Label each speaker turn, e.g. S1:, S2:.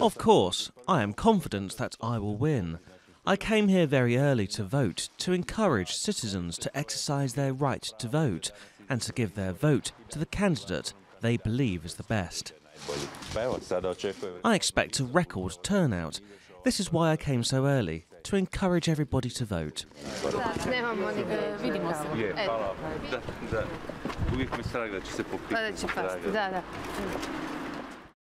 S1: Of course, I am confident that I will win. I came here very early to vote to encourage citizens to exercise their right to vote and to give their vote to the candidate they believe is the best
S2: najbolji. Pa evo, sada očekujem.
S1: I expect a record turnout. This is why I came so early, to encourage everybody to vote.